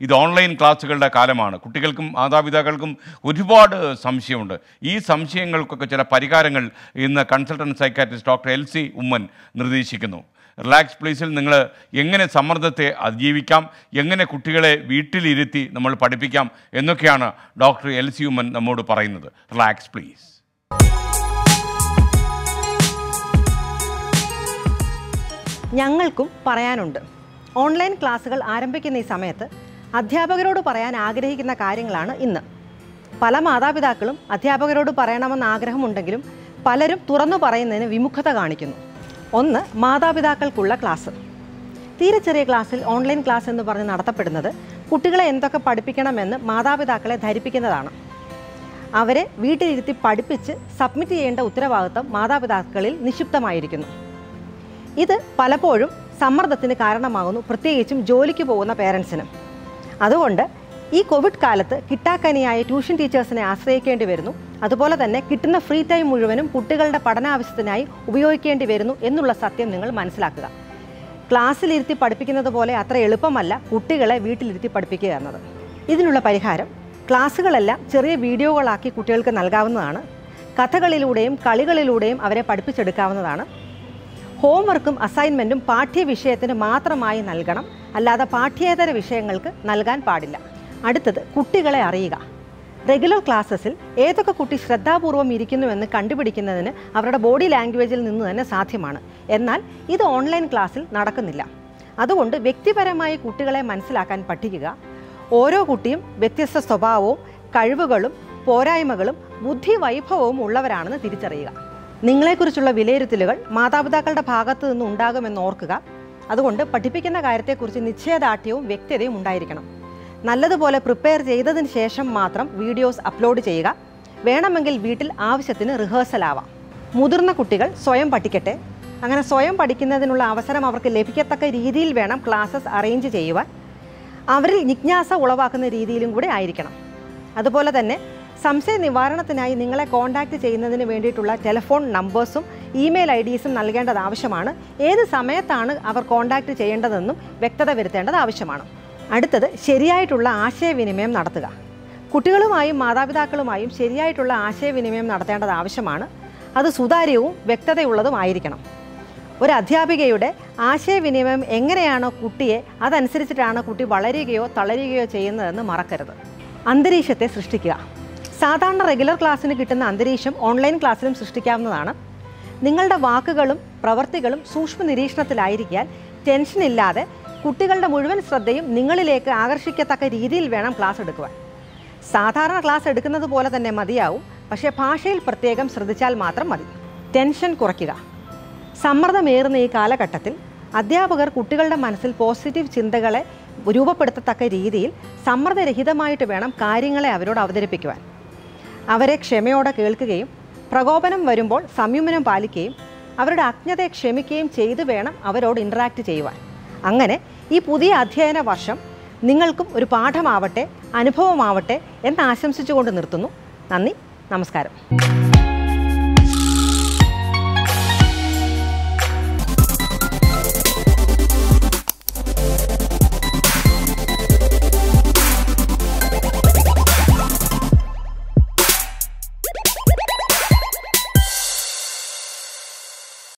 ഇത് ഓൺലൈൻ ക്ലാസ്സുകളുടെ കാലമാണ്. കുട്ടികൾക്കും മാതാപിതാക്കൾക്കും ഒരുപാട് സംശയമുണ്ട്. ഈ സംശയങ്ങൾക്കൊക്കെ ചില പരിഹാരങ്ങൾ ഇന്ന് consultant psychiatrist doctor L C Oommen നിർദ്ദേശിക്കുന്നു. റിലാക്സ് പ്ലേസിൽ നിങ്ങൾ എങ്ങനെ സമ്മർദ്ദത്തെ അതിജീവിക്കാം എങ്ങനെ കുട്ടികളെ വീട്ടിലിരുത്തി നമ്മൾ പഠിപ്പിക്കാം എന്നൊക്കെയാണ് ഡോക്ടർ എൽ സി ഉമ്മൻ നമ്മോട് പറയുന്നത്. Relax please. ഞങ്ങൾക്കും പറയാനുണ്ട്. ഓൺലൈൻ ക്ലാസ്സുകൾ ആരംഭിക്കുന്ന ഈ സമയത്ത് അധ്യാപകരോട് പറയാൻ ആഗ്രഹിക്കുന്ന കാര്യങ്ങളാണ് ഇന്ന്. പല മാതാപിതാക്കളും അധ്യാപകരോട് പറയണമെന്ന് ആഗ്രഹമുണ്ടെങ്കിലും പലരും തുറന്നു പറയുന്നതിന് വിമുഖത കാണിക്കുന്നു. ഒന്ന് മാതാപിതാക്കൾക്കുള്ള ക്ലാസ്. തീരെ ചെറിയ ക്ലാസ്സിൽ ഓൺലൈൻ ക്ലാസ് എന്ന് പറഞ്ഞ് നടത്തപ്പെടുന്നത് കുട്ടികളെ എന്തൊക്കെ പഠിപ്പിക്കണമെന്ന് മാതാപിതാക്കളെ ധരിപ്പിക്കുന്നതാണ്. അവരെ വീട്ടിലിരുത്തി പഠിപ്പിച്ച് സബ്മിറ്റ് ചെയ്യേണ്ട ഉത്തരവാദിത്തം മാതാപിതാക്കളിൽ നിക്ഷിപ്തമായിരിക്കുന്നു. ഇത് പലപ്പോഴും സമ്മർദ്ദത്തിന് കാരണമാകുന്നു പ്രത്യേകിച്ചും ജോലിക്ക് പോകുന്ന പേരൻസിന്. അതുകൊണ്ട് ഈ കോവിഡ് കാലത്ത് കിട്ടാക്കനിയായ ട്യൂഷൻ ടീച്ചേഴ്സിനെ ആശ്രയിക്കേണ്ടി വരുന്നു. അതുപോലെ തന്നെ കിട്ടുന്ന ഫ്രീ ടൈം മുഴുവനും കുട്ടികളുടെ പഠനാവശ്യത്തിനായി ഉപയോഗിക്കേണ്ടി വരുന്നു എന്നുള്ള സത്യം നിങ്ങൾ മനസ്സിലാക്കുക. ക്ലാസ്സിലിരുത്തി പഠിപ്പിക്കുന്നത് പോലെ അത്ര എളുപ്പമല്ല കുട്ടികളെ വീട്ടിലിരുത്തി പഠിപ്പിക്കുക എന്നത്. ഇതിനുള്ള പരിഹാരം ക്ലാസ്സുകളെല്ലാം ചെറിയ വീഡിയോകളാക്കി കുട്ടികൾക്ക് നൽകാവുന്നതാണ്. കഥകളിലൂടെയും കളികളിലൂടെയും അവരെ പഠിപ്പിച്ചെടുക്കാവുന്നതാണ്. ഹോംവർക്കും അസൈൻമെന്റും പാഠ്യവിഷയത്തിന് മാത്രമായി നൽകണം. അല്ലാതെ പാഠ്യേതര വിഷയങ്ങൾക്ക് നൽകാൻ പാടില്ല. അടുത്തത് കുട്ടികളെ അറിയുക. റെഗുലർ ക്ലാസ്സസിൽ ഏതൊക്കെ കുട്ടി ശ്രദ്ധാപൂർവം ഇരിക്കുന്നുവെന്ന് കണ്ടുപിടിക്കുന്നതിന് അവരുടെ ബോഡി ലാംഗ്വേജിൽ നിന്ന് തന്നെ സാധ്യമാണ്. എന്നാൽ ഇത് ഓൺലൈൻ ക്ലാസ്സിൽ നടക്കുന്നില്ല. അതുകൊണ്ട് വ്യക്തിപരമായി കുട്ടികളെ മനസ്സിലാക്കാൻ പഠിക്കുക. ഓരോ കുട്ടിയും വ്യത്യസ്ത സ്വഭാവവും കഴിവുകളും പോരായ്മകളും ബുദ്ധി വൈഭവവും ഉള്ളവരാണെന്ന് തിരിച്ചറിയുക. നിങ്ങളെക്കുറിച്ചുള്ള വിലയിരുത്തലുകൾ മാതാപിതാക്കളുടെ ഭാഗത്തു നിന്ന് ഉണ്ടാകുമെന്ന് ഓർക്കുക. അതുകൊണ്ട് പഠിപ്പിക്കുന്ന കാര്യത്തെക്കുറിച്ച് നിശ്ചയദാർഢ്യവും വ്യക്തതയും ഉണ്ടായിരിക്കണം. നല്ലതുപോലെ പ്രിപ്പയർ ചെയ്തതിന് ശേഷം മാത്രം വീഡിയോസ് അപ്ലോഡ് ചെയ്യുക. വേണമെങ്കിൽ വീട്ടിൽ ആവശ്യത്തിന് റിഹേഴ്സൽ ആവാം. മുതിർന്ന കുട്ടികൾ സ്വയം പഠിക്കട്ടെ. അങ്ങനെ സ്വയം പഠിക്കുന്നതിനുള്ള അവസരം അവർക്ക് ലഭിക്കത്തക്ക രീതിയിൽ വേണം ക്ലാസ്സസ് അറേഞ്ച് ചെയ്യുവാൻ. അവരിൽ ജിജ്ഞാസ ഉളവാക്കുന്ന രീതിയിലും കൂടെ ആയിരിക്കണം. അതുപോലെ തന്നെ സംശയ നിവാരണത്തിനായി നിങ്ങളെ കോൺടാക്റ്റ് ചെയ്യുന്നതിന് വേണ്ടിയിട്ടുള്ള ടെലിഫോൺ നമ്പേഴ്സും ഇമെയിൽ ഐ ഡീസും നൽകേണ്ടത് ആവശ്യമാണ്. ഏത് സമയത്താണ് അവർ കോൺടാക്റ്റ് ചെയ്യേണ്ടതെന്നും വ്യക്തത വരുത്തേണ്ടത് ആവശ്യമാണ്. അടുത്തത് ശരിയായിട്ടുള്ള ആശയവിനിമയം നടത്തുക. കുട്ടികളുമായും മാതാപിതാക്കളുമായും ശരിയായിട്ടുള്ള ആശയവിനിമയം നടത്തേണ്ടത് ആവശ്യമാണ്. അത് സുതാര്യവും വ്യക്തതയുള്ളതും ആയിരിക്കണം. ഒരു അധ്യാപികയുടെ ആശയവിനിമയം എങ്ങനെയാണോ കുട്ടിയെ അതനുസരിച്ചിട്ടാണ് കുട്ടി വളരുകയോ തളരുകയോ ചെയ്യുന്നതെന്ന് മറക്കരുത്. അന്തരീക്ഷത്തെ സൃഷ്ടിക്കുക. സാധാരണ റെഗുലർ ക്ലാസ്സിന് കിട്ടുന്ന അന്തരീക്ഷം ഓൺലൈൻ ക്ലാസ്സിലും സൃഷ്ടിക്കാവുന്നതാണ്. നിങ്ങളുടെ വാക്കുകളും പ്രവർത്തികളും സൂക്ഷ്മ നിരീക്ഷണത്തിലായിരിക്കാൻ ടെൻഷൻ ഇല്ലാതെ കുട്ടികളുടെ മുഴുവൻ ശ്രദ്ധയും നിങ്ങളിലേക്ക് ആകർഷിക്കത്തക്ക രീതിയിൽ വേണം ക്ലാസ് എടുക്കുവാൻ. സാധാരണ ക്ലാസ് എടുക്കുന്നത് പോലെ തന്നെ മതിയാവും. പക്ഷേ ഭാഷയിൽ പ്രത്യേകം ശ്രദ്ധിച്ചാൽ മാത്രം മതി. ടെൻഷൻ കുറയ്ക്കുക. സമ്മർദ്ദമേറുന്ന ഈ കാലഘട്ടത്തിൽ അധ്യാപകർ കുട്ടികളുടെ മനസ്സിൽ പോസിറ്റീവ് ചിന്തകളെ രൂപപ്പെടുത്തത്തക്ക രീതിയിൽ സമ്മർദ്ദരഹിതമായിട്ട് വേണം കാര്യങ്ങളെ അവരോട് അവതരിപ്പിക്കുവാൻ. അവരെ ക്ഷമയോടെ കേൾക്കുകയും പ്രകോപനം വരുമ്പോൾ സംയമനം പാലിക്കുകയും അവരുടെ അജ്ഞതയെ ക്ഷമിക്കുകയും ചെയ്തു വേണം അവരോട് ഇൻട്രാക്ട് ചെയ്യുവാൻ. അങ്ങനെ ഈ പുതിയ അധ്യയന വർഷം നിങ്ങൾക്കും ഒരു പാഠമാവട്ടെ അനുഭവമാവട്ടെ എന്ന് ആശംസിച്ചുകൊണ്ട് നിർത്തുന്നു. നന്ദി നമസ്കാരം.